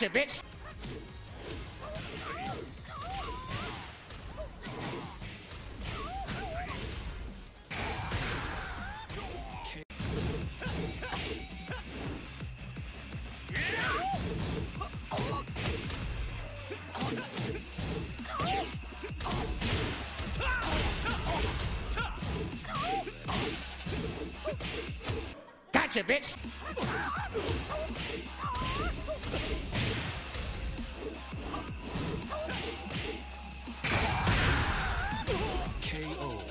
Gotcha, bitch. Gotcha, bitch. KO.